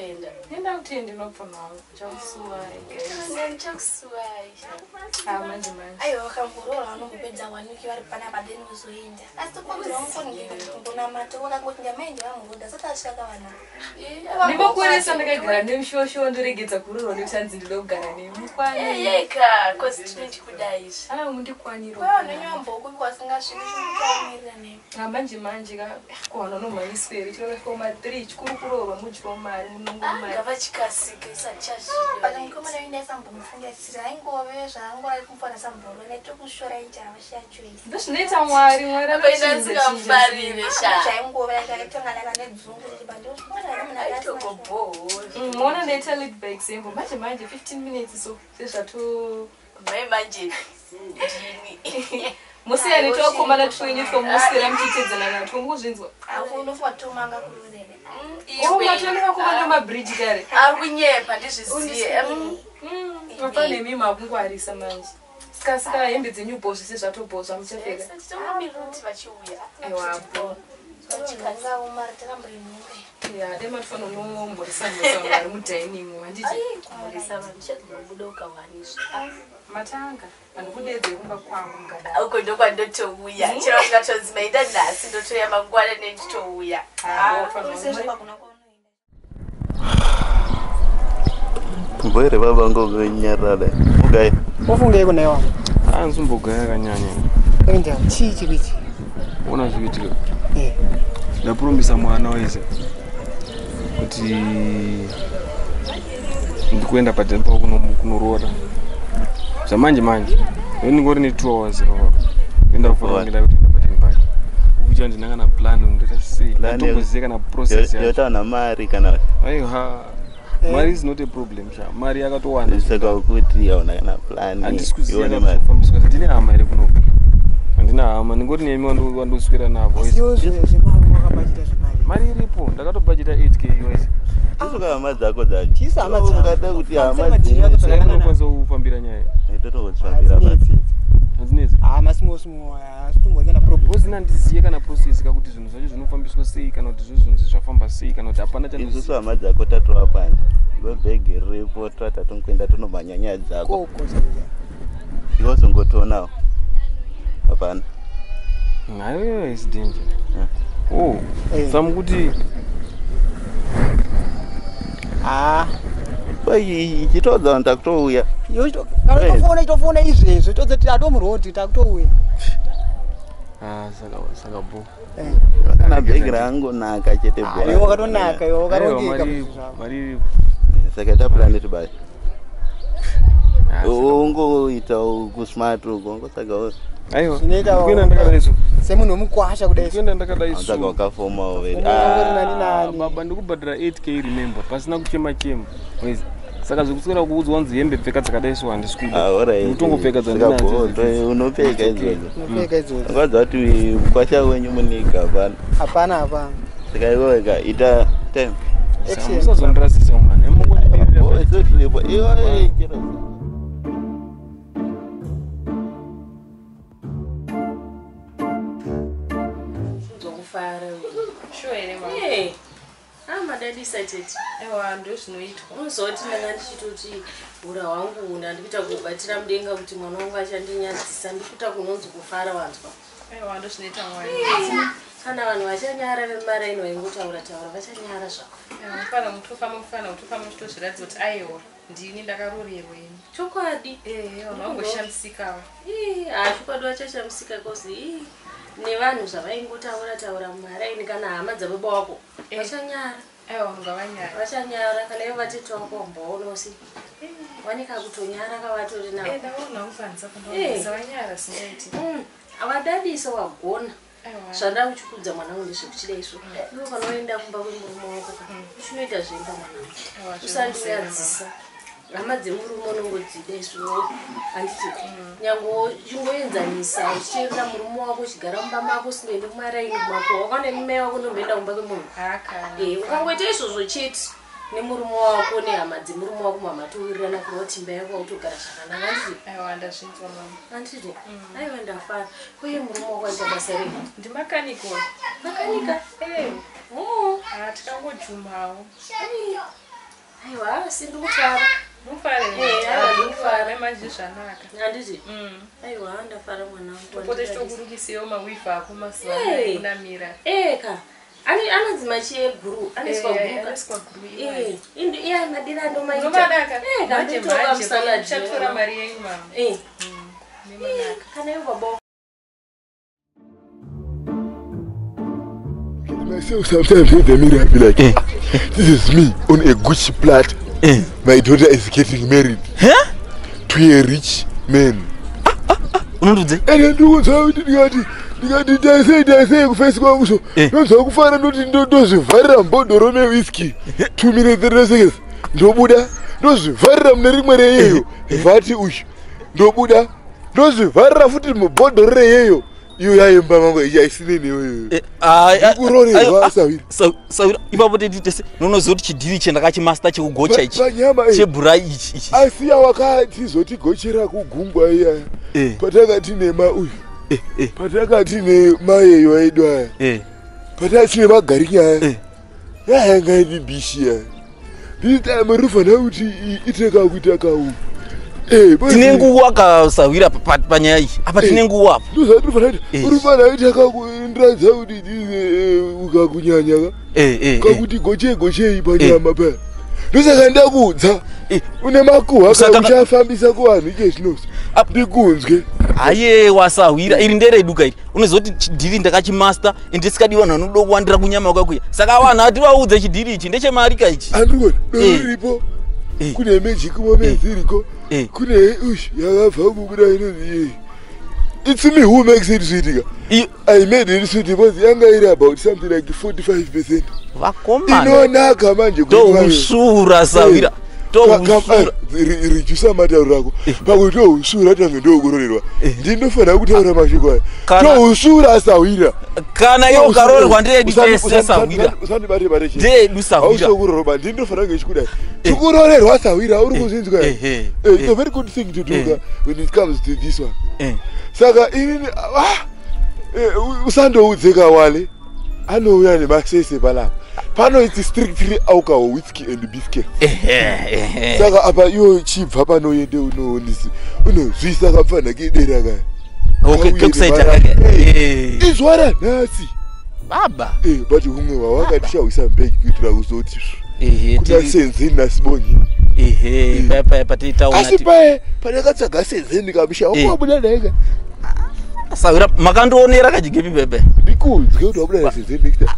enda kutenda nenda kuti ndinopfunhawo chakusuwai ndichakusuwai a manje manje. Aiwa wakamboroora vanongopedza waniki vari panapa then uzoenda. Asi tokwamira mufonkunamata wakangoti ndamaindi vamuroda sati asvika kavana ndimokweresa ndakagara nemushosho ndoregedza kurorwa nekuti hanzi ndida kugara nemi. Kwani yeka kozi tinoti kudai izvi a mundikwaniro kwavanonyamboko kwasingasviki chimutamirira nemi. Manje manje. Ka kuhana nomhanyisweri chinovesvika kuma3 chikuru kurorwa mudyiwa mari munongomari isati bata chazvii mukomana wenda aisambomufungasira aingove zvaangova kumufana samboro netokushora ita avashachoisi ndozvinoita mwari mwari akoenda anochinja asingamufarire sha. Zvaingova yakatonganaga nedzungu mona ndaita lead by example manje manje 15 minutes so sezvato mai manje ndini. Musiyani towakomana twinyu twomuswera muchitedzana natwo mukuzvinzwa unofunga tomanga kururere omatonevakomana nemabridge kare? Ari kunyepa ndizviziye papa nemi makungwarisa manje. Sika sika hembe dzenyu bhozvi sezvatobhozva muchapfeka ya dematofana unomborisa musa ari mudining handiti. Kumurisa vanhu chekumabuda ukawanisva matanga. Handikudedze kumba kwangu mugada uko ndokwandotouya chero ndingatonzi maita nhasi ndotoya mangwana nenditouya mboere vavangonyarara mugai ofunge kunaiwa anzimbogaya kanyanya enda chii chirichi ona zvikuitika ndapurombisa mwana wese kuti ndikuenda padempa kunorora zvamanje manje ndingori ne two hours papa enda kufonangenda kuti enda padeni pake kucha ndinanga na plan ndoita sei Plan kana process yotaona mari kana aiha mari is not a problem sha mari yakatowanda saka kuti yaona kana plan handisi kuziva kufambiswa ndine hama here kuno handina hama ndingori nemi wandoswera navo mari iripo? Ndakatobhajita 8 k us tisuka hama dzako dzacho Chisi hama dzako. ungada kuti hama ndinokwanisa kufambira nyaya? Asitombonzana problem kozina ndiziye kana process kakuti zvinhu zvacho zvinofambiswa sei kana kuti zvo zvinhu zvafamba sei kana kuti hapana isusu chandiziva hama dzako tatova panje webhegi riripo tata tongoenda tonomhanya nyaya dzako. Kokoza iwo zongotoonawo hapana. Nayo is danger. Yeah. Oh Eh. samu kuti ha ichitodza vanhu takutouya. Kana tofona tofona izvezvo todzoti atomurodi takutouya. Ah, saka saka bo kana bhegi rangonaka chete iwe wakatonaka iwe wakarongeka saka tapurani tibaya Ah, saka- ungoita kusmart uko ngosaka aiwa. Zvinoita ndakadai so semunhu wemukwasha kudai kuenda ndakadai saka so wakafomawo veri Ungori nani Ah, baba ndikubhadhira 8 k remember pasina kuchema chema saka zvekuswera kuudzwa wanzi hembe pfeka dzakadai so handisi kuda utongopfeka dzandinadzo unopfeka It's okay. izvozvo akwadza kuti kwasha wenyu munika hapana. Hapana hapana. Saka iwoweka ita time musazondirasisa. Iwa, eh, chero. Shuwa here ma amadadisa tete aiwa ndozvinoitwa. Unozoti ndanga ndichitoti ura hwangu ndandikuita kubatira mudenga kuti mwana wangu achandinyadzisa ndikuta kunonzi kufara wanzwa aiwa ndozvinoita mwari kana vanhu vachanyara vemaraini vaingotaura taura vachanyara zvako mufana mutofamba mufana mutofamba muchitozviratidza kuti aiwa ndini ndakarorerweni chokwadi. Vanhu vangoshamsikawo hachokwadi vachashamusika kozi ii, nevanhu zvavaingotaura taura mumaraini kana hama dzababa wako Eh. vachanyara ngavanyara vachanyara kana ivo vatete wako mboonosi wanika kutonyara kavatori navo. Eh. Mm, havadadisa wagona zvanda uchikudza mwanangu ndezvekuchidaiso ivo panoenda kumba kwemurume wako. Uchinoita zvemba mwanangu aiwa usandinyadzisa hama dzemurume unongodzidaiso handiti nyange uchingoenzanisa uchienda murume wako uchigara mumba mako usingaendi kumaraini mako wakaone mumai wako ndomboenda kumba kwemunhu. Ukangoita izvozvo chete nemurume wako nehama dzemurume wako mamatowirirana kureva kuti imba yako autogara zvakanaka. Handiti aiwa mama. Handiti aiva ndafara. Uye murume wako aita basa rei? Ndimakanikwa makanika. Ah, tikangojumawo aiwa asi ndikufara mufare. Eh, aiwa, ndikufara. manje zvanaka. Handiti? Mm. aiwa ndafara mwanangu pote chitokurukisewo mawifi ako mazuva Hey. kunamira. Eka. Anonzi machiye guru? Aniswa guruka aniswa guru? iya madira Eh, yema. mari yenyu mama. Eh, nemanaka kana ivo baba Myself sometimes in the mirror I be like, "Ah, this is me on a Gucci plat. Eh. My daughter is getting married Huh? to a rich man. unondudze And ndikuudza kuti ndikati ndikati taisei taisei kufesi kwangu so ndonzwa kufara ndoti ndo- ndozvivharira mbhodhoro newhiski two minutes thirty seconds ndobuda ndozvivharira mune rimwe reyeyo vhati uyu ndobuda ndozvivharira futi mubhodhoro reyeyo iyo yaimba mangu ichaisine neweyo Ndikurorerwa, Sawira. sawira ipapo tetitese nonoziva kuti chidhiri chendakachimasta chekugocha ichi eh. chebhurai ichi ichi asiya wakatizotigochera kugungwa Eh. patakati nema uyu Eh, eh, patakati nemayeyo aidu aya eh. patakati nemagarinya aya Eh. yayanga ine bishi aya this time rinofana kuti i- iteka kuita kau tine nguva kasawira pa- pa- panyaya iyi. Apa tine nguva apa? Ndozvatirofana kuti ukakunyanya ka? Eh, eh, eh. kakuti gochei gochei panyama paya ndosaka ndakuudza une makuhwa Saka- ka uchafambisa kuvanhu ike zvinozi Ap- ndikunzwe. Hayewa sawira iri ndereduka iri. Unoziva kuti chidhiri ndakachimasta ende ndisikadi vanhu vanodo kuwandira kunyama kwakuya saka vanhu hativaudze chidhiri ichi ndechemarika ichi? Andikoni Eh. doriripo. Kune mejikimo medziriko Eh. kune ush yakabva kubuda inonzi it's me who makes it sweet ka. I made it sweet because yanga iri about something like 45 percent. Vakomana. Inonaka manje kuitwayo. tousura sawira. tousura rijusa matauro ako pakuti tousura tange ndokurorerwa ndinofanira kutaura mashoko aya. Tousura sawira kana iwo ukarorerwa ndeedu tese sawira ndeedu sawira hausokurorwa ndinofanira kunge chikudai tikurorerwa sawira uri kuzvinzwa Eh, eh, Eh, it's eh. a very good thing to do Eh. when it comes to this one. Eh. saka inini ah, Hello, yani basi c'est balab. Pano it is strictly auka wa whiskey and biscuits. Saka apa yo chief hapa no yende uno nisi. Uno zwi saka mfana ke dera ka. Okay, kusaita ka. Eh. E Izwara nasi. Baba. Eh, bathi hunge wa wakatisha usambeki kuitira kuzothi. Eh, kunasenzini nasibongi. Ehe, papa eh. patita unati. Asipae, pane katsaga senzini kabisha. Ukwabulela ka. Sawira makandionera kajigepi pepe ndikunzwe kuti wabuda nasenzeni nekita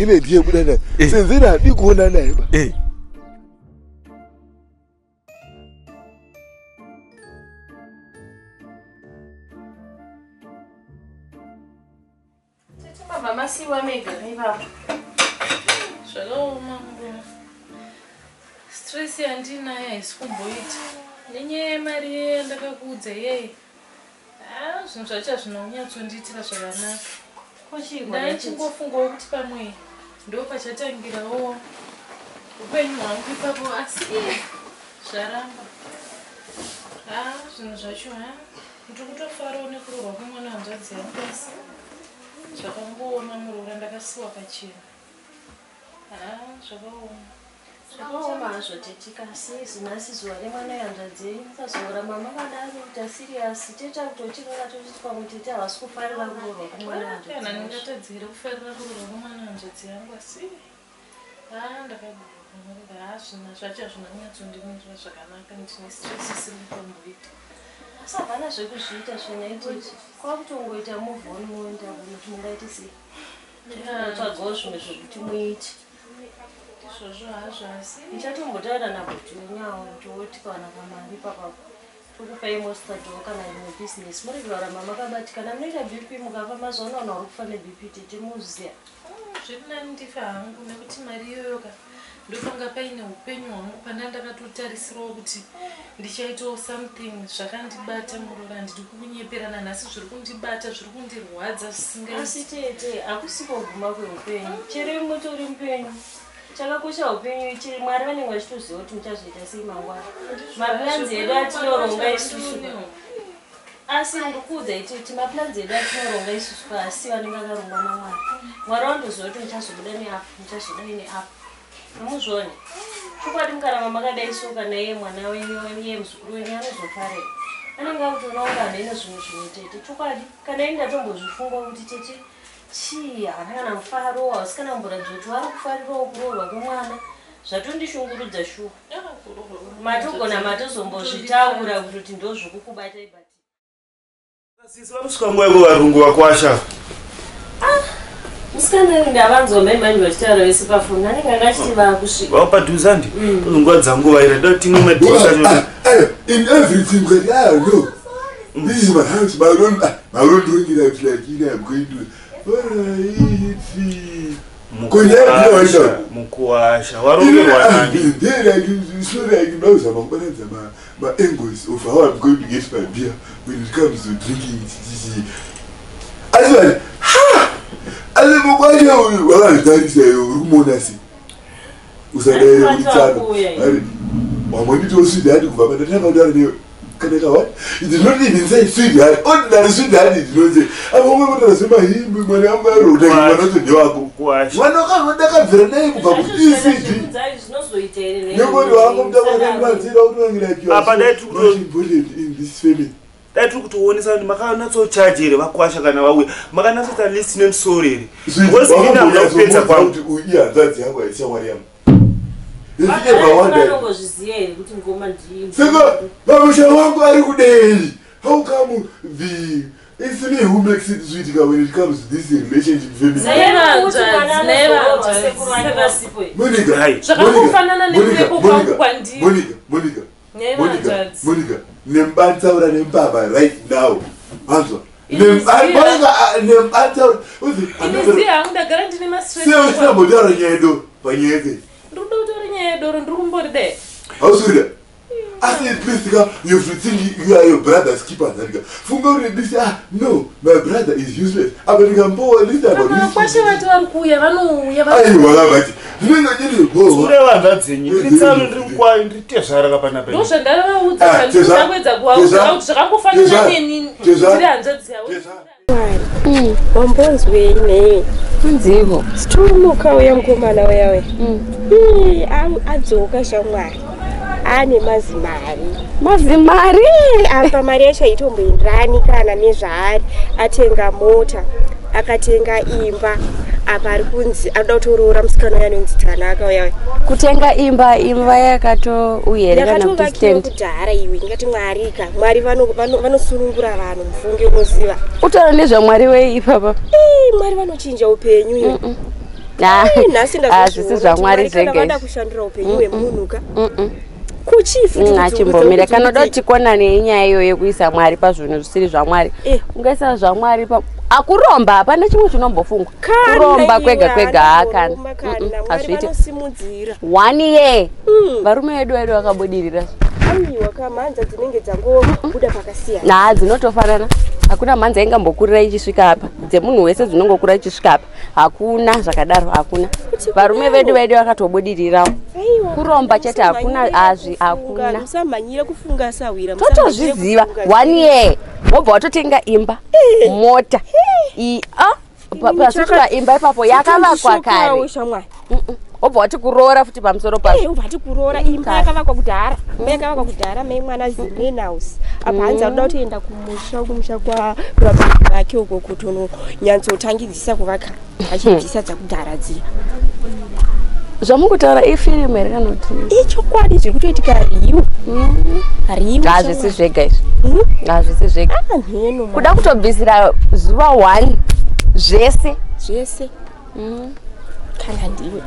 ine ndiye buda naye. Eh. senzeni hadi kuona naye ba. Eh. masiwa mega ipapo zvakaoma stress yandinayo haisi kumboita nenyaya yemari yeye yandakakuudza yeye a zvinhu zvacho hazvinonyatsondiitira zvakanaka. Ndachingofungawo kuti pamwe ndo pachatangirawo upenyu hwangu ipapo asi zvaramba. A zvinhu zvacho ha ndiri kutofarawo nekurorwa kwemwana wanzvadzi yangu asi zvakangooma muroora ndakasiwa pachena. Ha zvakaoma zvakaoma hazvo tetikasi zinasi zuva remwana yanzvadzei sazora mama kadaro kuita siriyasi teta kutochirora tochiti pamwe tete havasi kufarira yanzvadzei ndingatadzira kufarira kurorwa kwemwana wanzvadzi yangu asi ha ndakagorora ha zvina zvacho hazvinonyatsondimirira zvakanaka. Ndine stress isiri kutomboita. Asi havana zvekuzviita zvinaititi kwakutongoita muvhoni moenda kuti mungaiti sei? Tsvagawo zvimwe zvokuti muiti izvozvo hazvo asi ndichatombotaura nabhuti wenyawo toti kana kamari papapo tokupai mostadoo kana rimwe bhizinesi muri kurarama makabatikana munoita bp mukafa mazuva ano uri kufa nebp tete muziya. Zviri nani ndife hangu nekuti mari iyoyoka ndopanga paine upenyu hwangu pana ndakatotarisirawo kuti ndichaitawo something zvakandibata murora handidi kunyeperana nhasi zviri kundibata zviri kundirwadza asi zvisingaiti tete hakusiko guma kweupenyu. Chero mutori mupenyu chakakosha upenyu chiri mwari vanenge vachitoziva kuti muchazoita sei mangwana maplanzi edu atinoronga isusu. asi ndikuudza iti timaplanzi edu atinoronga isusu pasi vanenge akarongwa namwari mwari wandoziva kuti muchazobuda neapo muchazoda neapo nomuzvone chokwadi mukaramba makadai so kana iye mwana wenyu iye muzukuru wenyu anozofarei anenge akutonaunga hanene zvimwe zvimwe tete chokwadi kana ini ndatombozvifunga kuti tete chii havana kana mufaro hausi kana kumboratidza kuti vari kufarirawo kuroorwa kwemwana zvatondishungurudza shuwa matogona matozombozvitaura kuti ndozvokukubatai bati sisi vanosvika nguva yeko varungu vakwasha musikana ndavanzwa maimani vachitaura vese pafoni. Anenge angachiti vakusvika vapadhuza ndi nguva dzanguva ira da timwe madhisa in everything but i don't know this is my house. My own ah, my own doing it like you know i'm going to what i eat Kunyanya mukuwasha warongerwa nani ndinozama kubananza ma-angles of how i'm going to get my beer when it comes to drinking it asi vati ha asi mukwacha wakazvitarisa iwe uri kumona se usadai itsano ari wamwanditiwo swidhati kubva pandatanga kutaura newe kanaka what it is not even say swidhati ordinary swidhati ndinonze apa umwe kutaura semahimbi mwana wangu arota mwana wacho ndewako mwana wakadakabvira naye kubva kuecd nekuti wakomutakuaanzira utoangirakiwa Apa dai tiri kuto- important in this family dai tiri kutoonesa kuti makanatsochaji here vakwasha kana vauya. Makanatsoita list nemusoro here because ini hamuna kupedza kwangu kuti uyi hanzadzi yangu haishamwari yangu ichiebva wanda vanongozviziva here kuti ngoma ndii saka pamusha wangu ari kudei how come the it's me who makes it sweet when it comes to this relationship family? Monica Hai. Zvakangofanana nekurepo kwangu kwandiri. monica monica monica monica nembantaura nembaba right now. Anzwa Iniziya. nembantaura inizi hangu ndagara ndine mastress seusinabotaura nyaya yedo panyaya yake ndiri kuda yedoro ndiri kumbori de hausikuda asi at least ka you to think you are your brother's keeper ndika funga kuti this ah no my brother is useless. Apa ndikambowa list about kana kwashe vati vari kuuya vanouya aiwa vakati ndinenge ndiri bowa sure vanza dzenyu ritsano ndiri kwayo ndiritezvaraka panapa ndo zvandavaudza Ah, handiri Tezva. kudakwedza Tezva. kuvaudza kuti zvakangofanana neni Tezva. ndiri hanzvadzi yavo wambonzwei nei nzivo situmuka uya mukomana uyawe. Adzoka shamwari. Ane mazimari. Mazimari? Apa mari yacho aitomboenderani kana nezvaari. Atenga mota akatenga imba apa ari kunzi anoda kutoroora musikana uya anonzi tanaka uyawe kutenga imba imba kana kuti yakatovakiwa kudhara iwe ingati mwarika. Mwari vano- vano- vanosunungura vanhu mufunge unoziva. Utaura nezvamwari wei ipapa? Mwari vanochinja upenyu iwe. Nhasi hazvisi zvamwari zvega vada izvi. kushandura upenyu hwemunhu ka Kuchifu Mm, achimbomira. kana uda kuti tikonane inyaya iyo yekuisa mwari pazvinhu zvisiri zvamwari ungaisa zvamwari pa akuromba hapana chimwe chinombofungwa kuromba kwega kwega haakana hazviiti. one year varume vedu vedu vakabudirira. Aiwa kamhanza dzinenge dzangobuda pakasiyana. Naa dzinotofanana hakuna mhanza ingambokurira ichisvika apa. Dzemunhu wese dzinongokura ichisvika apa. Hakuna zvakadaro hakuna. Varume vedu vedu vakatobudirirawo kuromba chete hakuna musamhanyire azvi kufunga, hakuna. totozviziva. one year. Wobva watotenga imba. Mota. I a pa- pasvika imba ipapo yakavakwa kare wobva wati kuroora futi pamusoro pazvo ubvati kuroora. Imba yakavakwa kudhara. Imba yakavakwa kudhara mai mwana zimenhouse apa hanzi anoda kutoenda kumusha kumusha kurabai vake uko kutononyatsotangidzisa kuvaka achibvisa dzakudhara dziya. Zvamukutaura ifirimu here kana kuti? Ichokwadi zviri kutoitika rimu rimu hazvisi zvega izvi. Hazvisi zvega. Nheno kuda kutobvisira zuva one zvese. Zvese kana ndiwe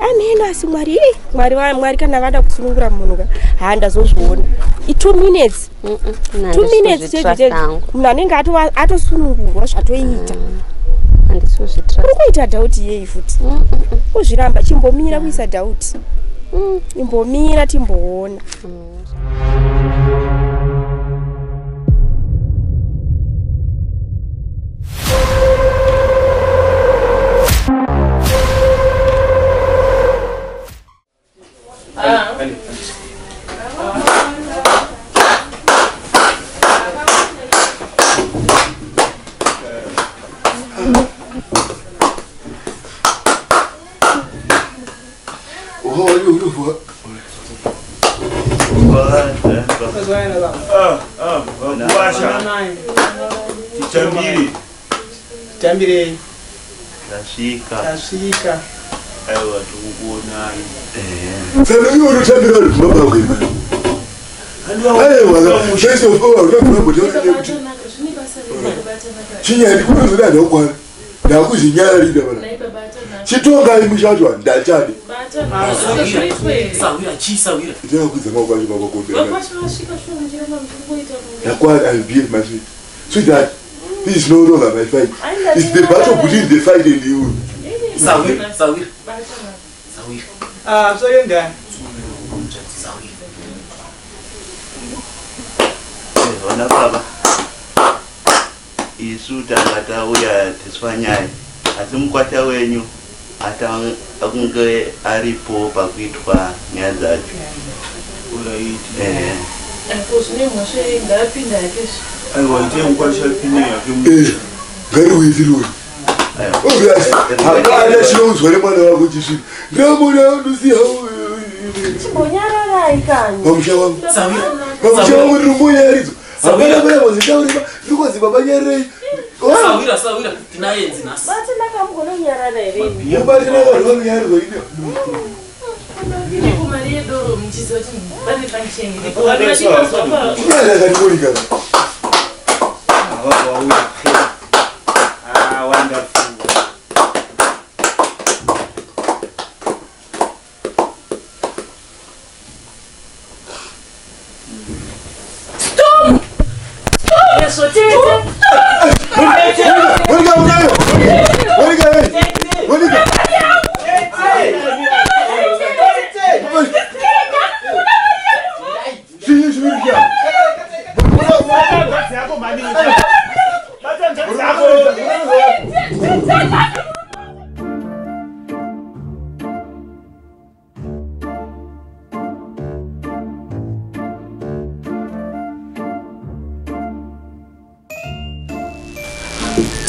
ameno asi mwari eh, mwari wa- mwari kana vada kusunungura munhu ka ha ndazozviona i2 minutes. Two minutes chete chete munhu anenge atosunungurwa zvatoita uri kuita dhauti yei futi kuzviramba chimbomira kuisa dhauti imbomira timboona tichambiri tasvika. Tasvika. Aiwa tikukuonai saka iwe unotambira uri kumabagwe aiwaaiwaaiwakuti chinyandi kunozoda ndakwana ndakuzinyararida bana chitongai mushatwa ndachade ndakudza makwacho makakombera ndakwana i behave my sweet. So that this is no longer my fight it's the battle between the fight and you? Sawira sawira Ah, soyenda ona baba isu tanga tauya tiswanyaya asi mukwata wenyu akunge aripo pakuitwa nyaya dzacho Eh. Aiwa itemukwashapine yake ngari wetirori hapana chinouzwa nemwana wako chisvika ndamona unosiya chimbonyararai kanyi pamusha wangu pamusha wangu ndirimbonyaridzo hapana pana mazitaurima ndikozi baba nyararei sawira sawira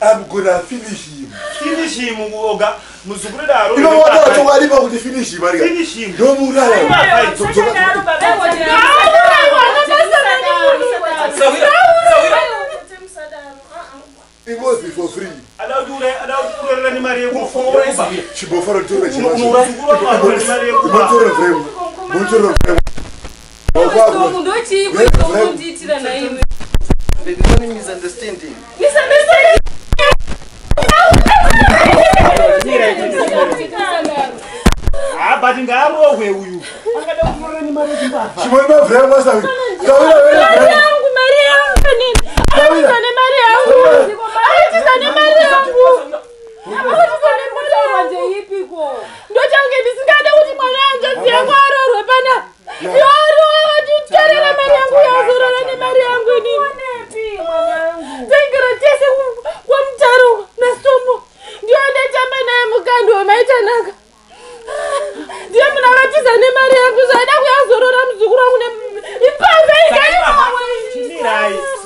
I'm gonna finish him. finish him oga muzukuru daro You know what? I told you about the finish him, Maria. finish him No more. It was for free. adaudure adaudurera ni mari yekufa Chibofaro tore Unozukuru wako ni mari yekufa Montoro vremo. Montoro vremo. ndochiikondiitira naiwe misunderstanding but ngaarogwe uyu angada kudurera ni mari yekumbava Chimwema vremo sawi. Kawira wewe vremo. yangu mari yangu kanini Kawira. aitisa nemari yangu aitisa nemari yangu aitisa nemari yangu ndeipiko ndochange ndisingade kuti mwana yangu yangu arorwe pana yoroditorera mari yangu yazorora nemari yangu inini tengera tese kwamutaro nasomo ndiyo ndetamba naye mukandi wemaitanaka ndiye munhu akatiza nemari yangu zvaida kuyazorora muzukuru wangu ipambe chimirai criminal this Oh, one hold on. Monica. Monica. Saudara Bibi, wewe. Imba kufanya nini sasa mdada kana hapa? Mumba mam. Mumba. Tori baba guys. Sana. vese ipambe ipambe vakafurira kanati mari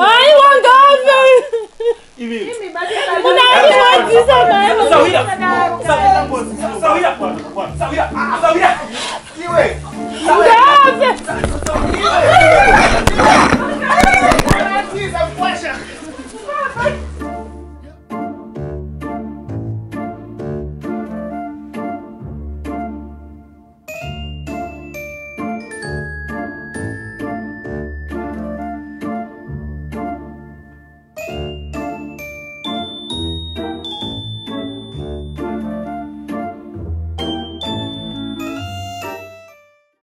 hayi wangavi